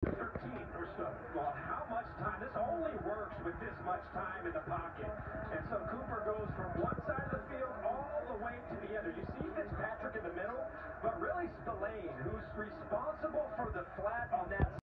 13 or so. Well, how much time? This only works with this much time in the pocket. And so Cooper goes from one side of the field all the way to the other. You see Fitzpatrick in the middle, but really Spillane, who's responsible for the flat on that side.